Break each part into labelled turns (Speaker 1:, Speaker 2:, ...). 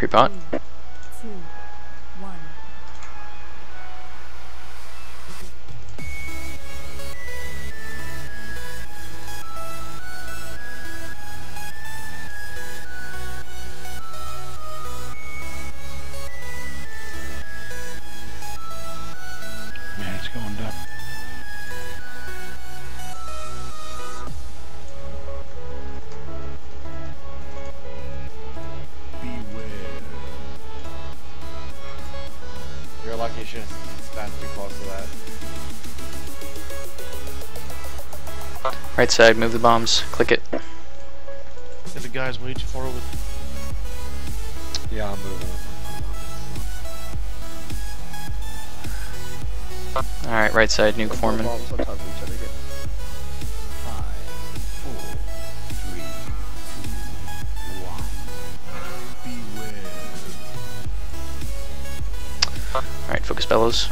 Speaker 1: Pre-pot.
Speaker 2: Three,
Speaker 1: Right side, move the bombs. Click it.
Speaker 3: If the guy's way too far over.
Speaker 4: Yeah, I'm moving.
Speaker 1: Alright, right side, nuke foreman.
Speaker 5: Bombs on top of each other again.
Speaker 1: Alright, focus bellows.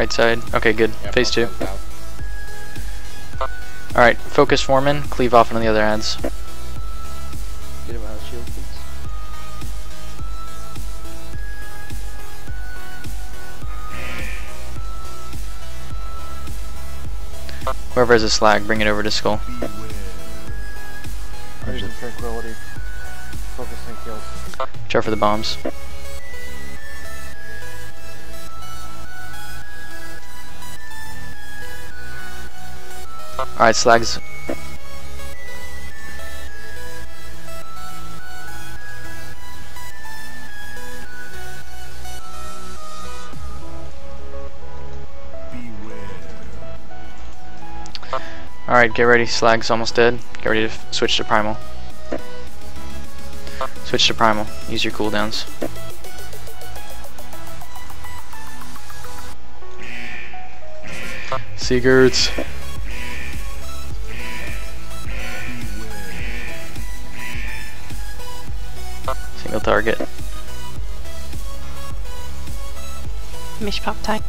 Speaker 1: Right side. Okay, good.
Speaker 4: Yeah,
Speaker 1: Phase two.
Speaker 4: both sides out.
Speaker 1: Alright, focus foreman. Cleave off into the other ads.
Speaker 5: Get him out of shield, please.
Speaker 1: Whoever has a slag, bring it over to skull.
Speaker 4: Praise and tranquility. Focusing kills.
Speaker 1: Watch for the bombs. Alright, slags. Alright, get ready. Slag's almost dead. Get ready to switch to primal. Switch to primal. Use your cooldowns. Sigurds. Single target.
Speaker 6: Mish pop time.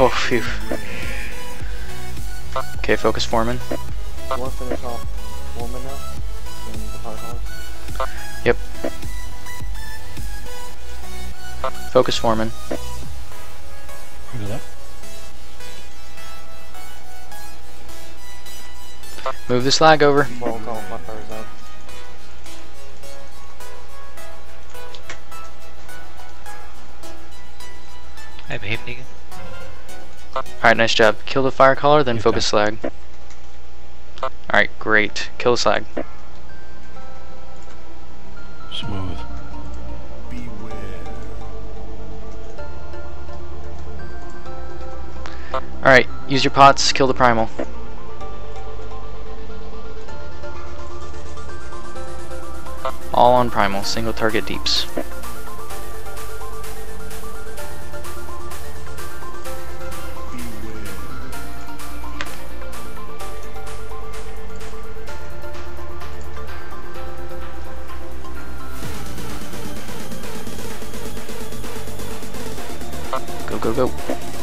Speaker 1: Oh, phew. Okay, focus foreman.
Speaker 4: One finish off woman now. In the power.
Speaker 1: Yep. Focus foreman.
Speaker 7: Look.
Speaker 1: Move the slag over.
Speaker 4: Moral call fires out.
Speaker 8: I behave nigga.
Speaker 1: Alright, nice job. Kill the fire caller, then
Speaker 7: Good
Speaker 1: focus slag. Alright, great. Kill the slag.
Speaker 7: Smooth.
Speaker 1: Alright, use your pots, kill the primal. All on primal, single target deeps. Go, go, go.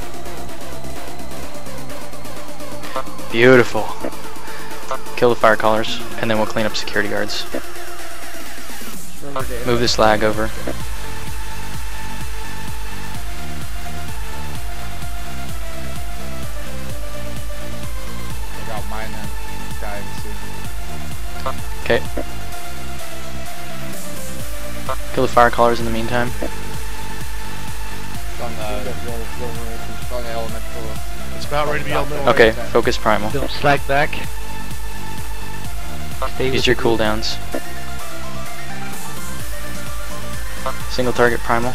Speaker 1: Beautiful. Kill the fire callers, and then we'll clean up security guards.
Speaker 5: Just remember to
Speaker 1: Move this lag over.
Speaker 4: I got mine and dive soon.
Speaker 1: Okay. Kill the fire callers in the meantime.
Speaker 3: Uh, about ready to be elemental.
Speaker 1: Okay, focus primal.
Speaker 8: Don't slack back. Stay
Speaker 1: Use your
Speaker 8: the
Speaker 1: cooldowns. Single target primal.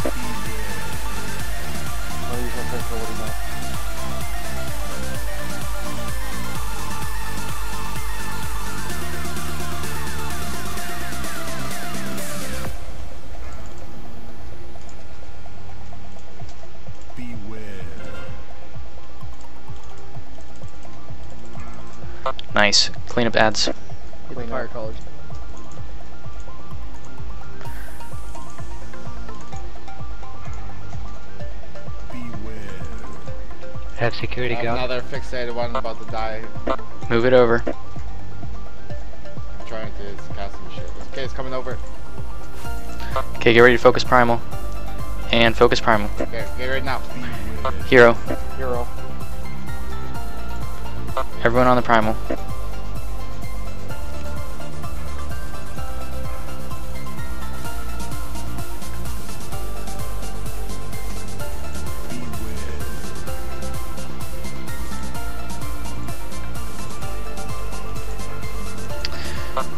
Speaker 1: Nice. Clean up ads.
Speaker 4: Clean
Speaker 5: fire
Speaker 4: up.
Speaker 5: collars.
Speaker 8: Have security go.
Speaker 9: Another fixated one about to die.
Speaker 1: Move it over.
Speaker 9: I'm trying to cast some shit. This kid's coming over.
Speaker 1: Okay, get ready to focus primal. And focus primal.
Speaker 9: Okay, get ready now.
Speaker 1: Hero.
Speaker 4: Hero.
Speaker 1: Everyone on the primal.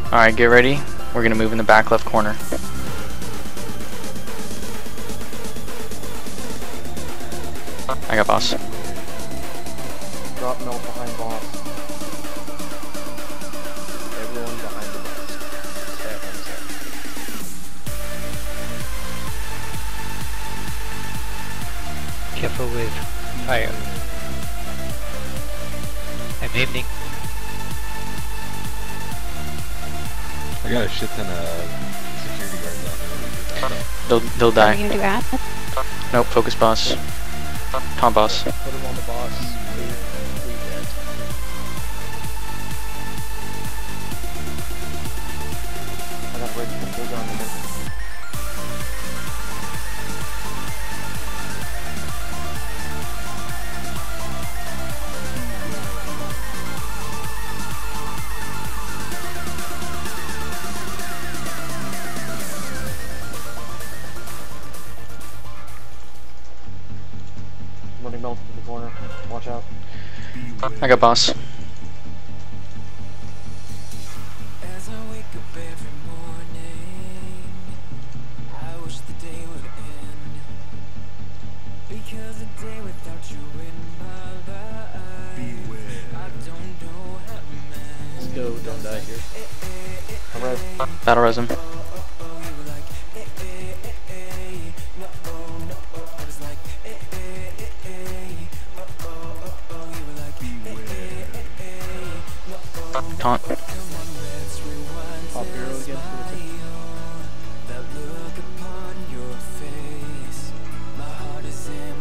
Speaker 1: Alright, get ready. We're gonna move in the back left corner. I got boss.
Speaker 7: I got a shit ton of um, security guards on there.
Speaker 1: They'll they'll
Speaker 6: Are we
Speaker 1: die.
Speaker 6: gonna do ad?
Speaker 1: Nope, focus boss. Taunt boss.
Speaker 5: Put him on the boss.
Speaker 2: Day without you in my life, I don't know how to
Speaker 5: Let's go, don't die here.
Speaker 4: Alright.
Speaker 1: Battle res him. Taunt.
Speaker 5: Pop hero again.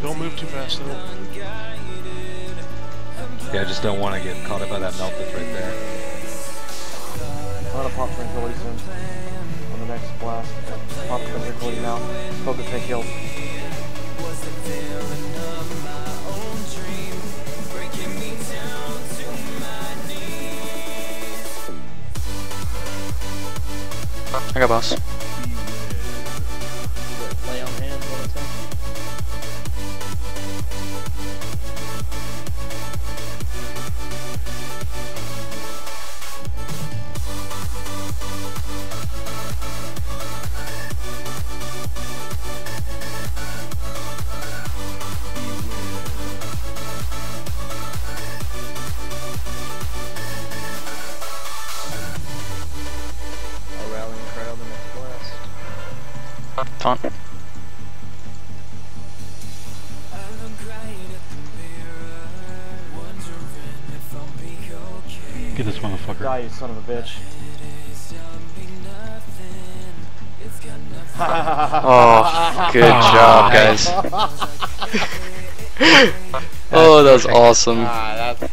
Speaker 3: Don't move too fast though.
Speaker 7: Yeah, I just don't want to get caught up by that melt that's right there.
Speaker 4: I'm gonna pop tranquility soon. On the next blast. Pop tranquility now. Focus take heal.
Speaker 1: I got boss.
Speaker 5: Blast.
Speaker 1: Taunt.
Speaker 7: Get this motherfucker.
Speaker 4: Die, you son of a bitch.
Speaker 1: Oh, good job, guys. oh, that was awesome.
Speaker 9: Ah, that's